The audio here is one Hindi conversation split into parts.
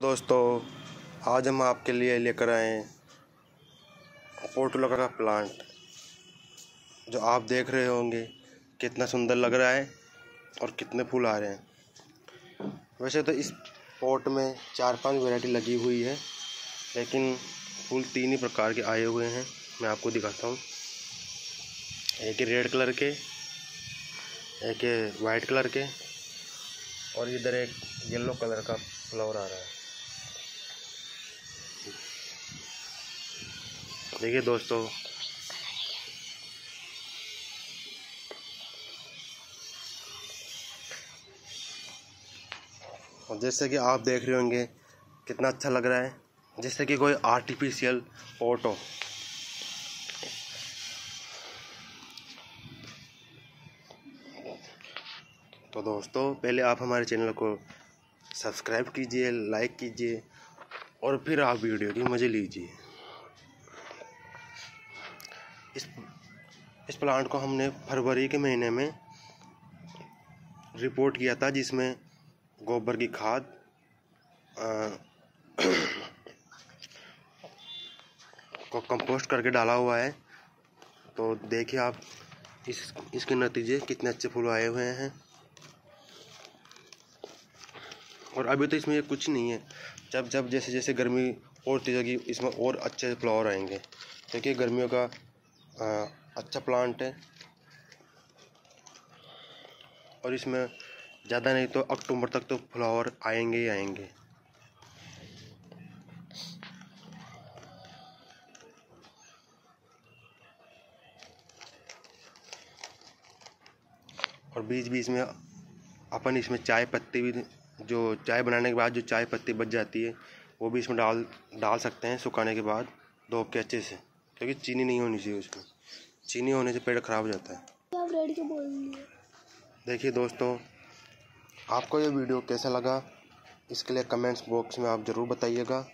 दोस्तों, आज हम आपके लिए लेकर आए पोर्टुला का प्लांट जो आप देख रहे होंगे, कितना सुंदर लग रहा है और कितने फूल आ रहे हैं। वैसे तो इस पोर्ट में चार पाँच वैरायटी लगी हुई है, लेकिन फूल तीन ही प्रकार के आए हुए हैं। मैं आपको दिखाता हूँ। एक रेड कलर के, एक वाइट कलर के और इधर एक येलो कलर का फ्लावर आ रहा है। देखिए दोस्तों। और जैसे कि आप देख रहे होंगे, कितना अच्छा लग रहा है। जैसे कि कोई आर्टिफिशियल हो तो दोस्तों, पहले आप हमारे चैनल को सब्सक्राइब कीजिए लाइक कीजिए, और फिर आप वीडियो की मज़े लीजिए। इस इस प्लांट को हमने फरवरी के महीने में रिपोर्ट किया था, जिसमें गोबर की खाद को कंपोस्ट करके डाला हुआ है। तो देखिए आप इस, इसके नतीजे कितने अच्छे फूल आए हुए हैं। और अभी तो इसमें कुछ नहीं है। जब जब जैसे जैसे गर्मी और तेज होगी, इसमें और अच्छे फ्लावर आएँगे। देखिए गर्मियों का आ, अच्छा प्लांट है। और इसमें ज़्यादा नहीं तो अक्टूबर तक तो फ्लावर आएँगे ही आएँगे। और बीच बीच में अपन इसमें चाय पत्ती भी जो चाय बनाने के बाद जो चाय पत्ती बच जाती है वो भी इसमें डाल डाल सकते हैं सुखाने के बाद धो के अच्छे से। क्योंकि चीनी नहीं होनी चाहिए उसमें। चीनी होने से पेट खराब हो जाता है। देखिए दोस्तों आपको ये वीडियो कैसा लगा इसके लिए कमेंट्स बॉक्स में आप ज़रूर बताइएगा।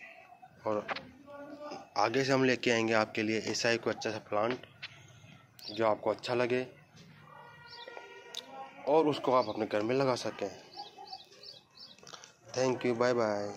और आगे से हम लेके आएँगे आपके लिए ऐसा ही कोई अच्छा सा प्लांट जो आपको अच्छा लगे। और उसको आप अपने घर में लगा सकें। Thank you bye bye